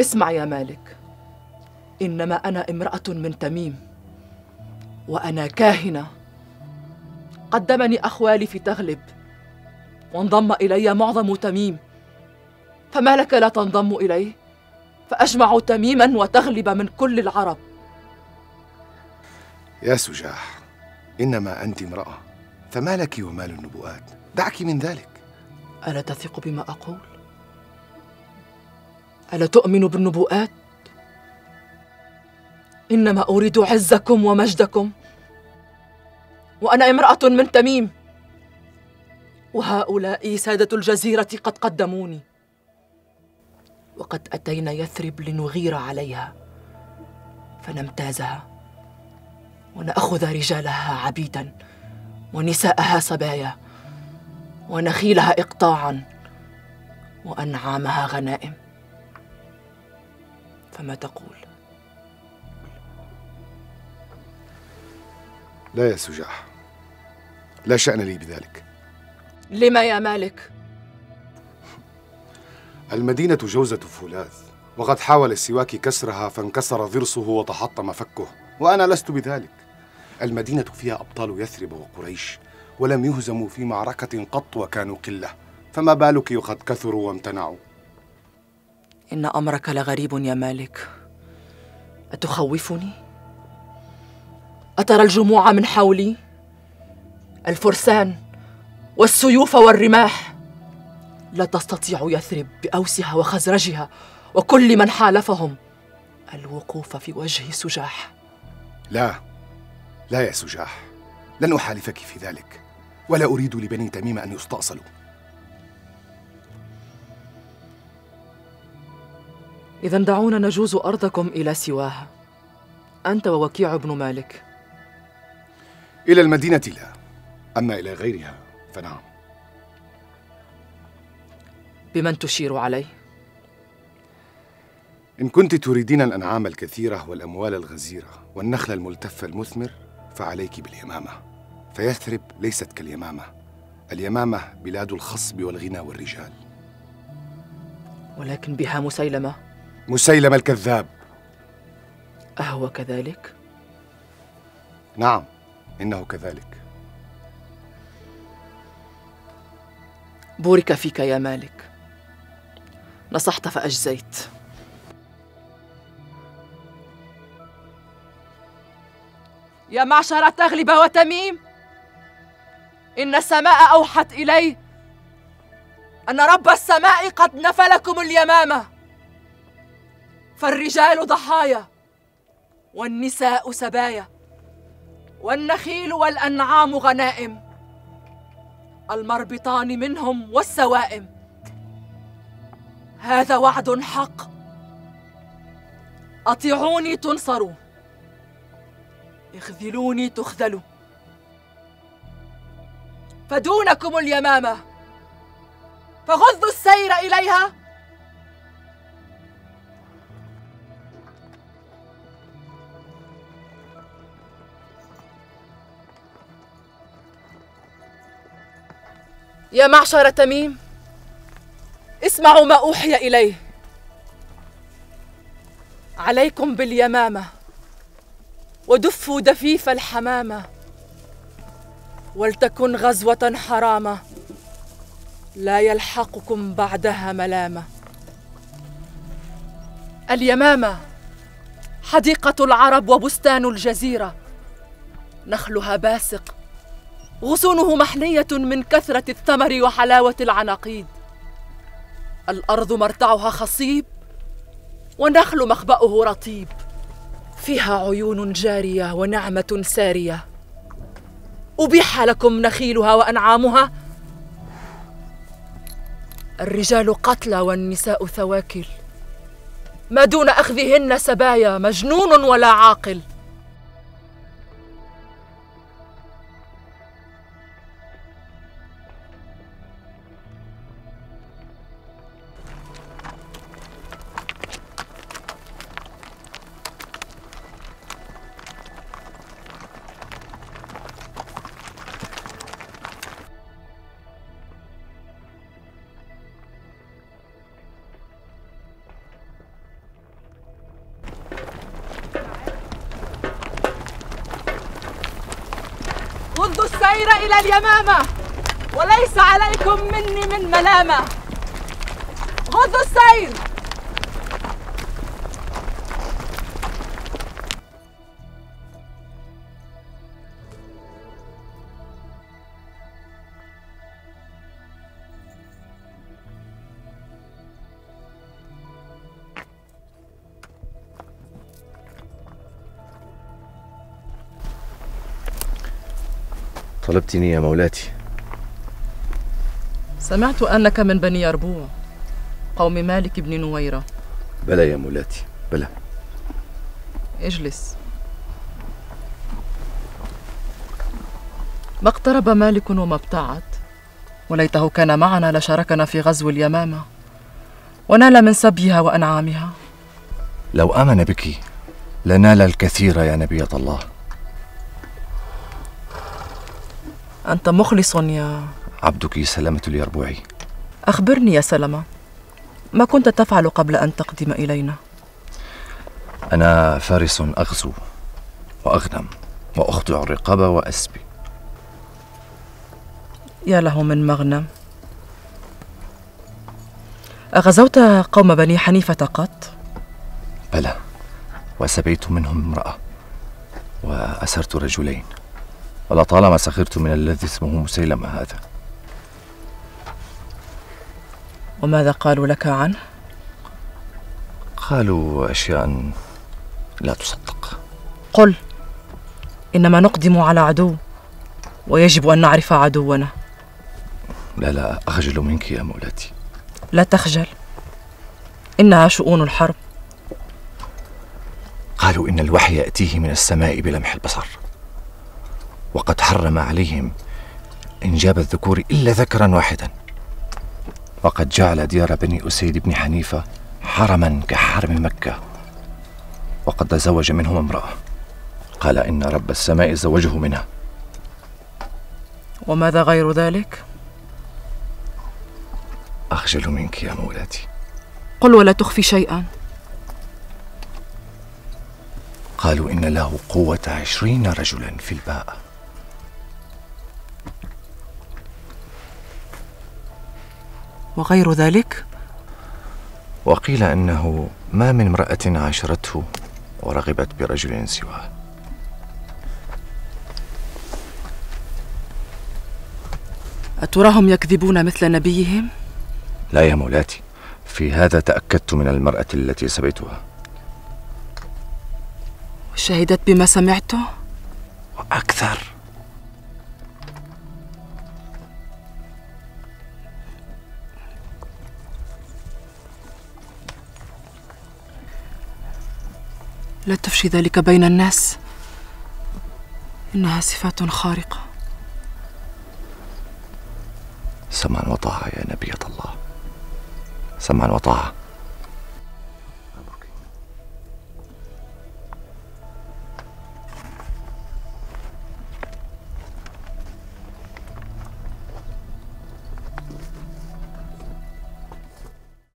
اسمع يا مالك. إنما أنا امرأة من تميم وأنا كاهنة. قدمني أخوالي في تغلب وانضم إلي معظم تميم. فما لك لا تنضم إليه؟ فأجمع تميما وتغلب من كل العرب. يا سجاح إنما أنت امرأة فما لك ومال النبوءات؟ دعك من ذلك. ألا تثق بما أقول؟ ألا تؤمن بالنبوءات؟ إنما أريد عزكم ومجدكم وأنا امرأة من تميم وهؤلاء سادة الجزيرة قد قدموني وقد أتينا يثرب لنغير عليها فنمتازها ونأخذ رجالها عبيدا ونساءها صبايا ونخيلها إقطاعا وأنعامها غنائم فما تقول. لا يا سجاح. لا شأن لي بذلك. لما يا مالك؟ المدينة جوزة فولاذ وقد حاول السواك كسرها فانكسر ضرسه وتحطم فكه وأنا لست بذلك. المدينة فيها أبطال يثرب وقريش ولم يهزموا في معركة قط وكانوا قلة فما بالك وقد كثروا وامتنعوا؟ إن أمرك لغريب يا مالك. أتخوفني؟ أترى الجموع من حولي؟ الفرسان والسيوف والرماح. لا تستطيع يثرب بأوسها وخزرجها وكل من حالفهم الوقوف في وجه سجاح. لا لا يا سجاح. لن أحالفك في ذلك ولا أريد لبني تميم أن يستأصلوا. إذا دعونا نجوز أرضكم إلى سواها أنت ووكيع بن مالك. إلى المدينة لا أما إلى غيرها فنعم. بمن تشير عليه؟ إن كنت تريدين الأنعام الكثيرة والأموال الغزيرة والنخل الملتف المثمر فعليك باليمامة. فيثرب ليست كاليمامة. اليمامة بلاد الخصب والغنى والرجال. ولكن بها مسيلمة. مسيلمة الكذاب. أهو كذلك؟ نعم إنه كذلك. بورك فيك يا مالك. نصحت فأجزيت. يا معشر تغلب وتميم إن السماء أوحت إلي أن رب السماء قد نفى لكم اليمامة. فالرجال ضحايا والنساء سبايا والنخيل والأنعام غنائم المربطان منهم والسوائم. هذا وعد حق. أطيعوني تنصروا. اخذلوني تخذلوا. فدونكم اليمامة. فغضوا السير إليها. يا معشر تميم اسمعوا ما أوحي إليه. عليكم باليمامة ودفوا دفيف الحمامة ولتكن غزوة حرامة لا يلحقكم بعدها ملامة. اليمامة حديقة العرب وبستان الجزيرة نخلها باسق غصونه محنية من كثرة الثمر وحلاوة العناقيد. الأرض مرتعها خصيب والنخل مخبأه رطيب. فيها عيون جارية ونعمة سارية. أبيح لكم نخيلها وأنعامها. الرجال قتلى والنساء ثواكل. ما دون أخذهن سبايا مجنون ولا عاقل. إلى اليمامة. وليس عليكم مني من ملامة. غضوا السير طلبتني يا مولاتي. سمعت أنك من بني يربوع قوم مالك بن نويرة. بلى يا مولاتي بلى. اجلس. ما اقترب مالك وما ابتعد؟ وليته كان معنا لشاركنا في غزو اليمامة. ونال من سبيها وأنعامها. لو آمن بك لنال الكثير يا نبية الله. أنت مخلص يا عبدك سلامة اليربوعي أخبرني يا سلمة ما كنت تفعل قبل أن تقدم إلينا؟ أنا فارس أغزو وأغنم وأخضع الرقاب وأسبي يا له من مغنم أغزوت قوم بني حنيفة قط؟ بلى وسبيت منهم امرأة وأسرت رجلين ولطالما سخرت من الذي اسمه مسيلمة هذا. وماذا قالوا لك عنه؟ قالوا أشياء لا تصدق. قل إنما نقدم على عدو ويجب أن نعرف عدونا. لا لا أخجل منك يا مولاتي. لا تخجل إنها شؤون الحرب. قالوا إن الوحي يأتيه من السماء بلمح البصر. وقد حرم عليهم إنجاب الذكور إلا ذكرا واحدا. وقد جعل ديار بني أسيد بن حنيفة حرما كحرم مكة. وقد تزوج منهم امرأة. قال إن رب السماء زوجه منها. وماذا غير ذلك؟ أخجل منك يا مولاتي. قل ولا تخفي شيئا. قالوا إن له قوة عشرين رجلا في الباء. وغير ذلك؟ وقيل أنه ما من امرأة عاشرته ورغبت برجل سواه. أتراهم يكذبون مثل نبيهم؟ لا يا مولاتي في هذا تأكدت من المرأة التي سبيتها وشهدت بما سمعته؟ وأكثر. لا تفشي ذلك بين الناس. إنها صفات خارقة. سمعا وطاعة يا نبية الله. سمعا وطاعة.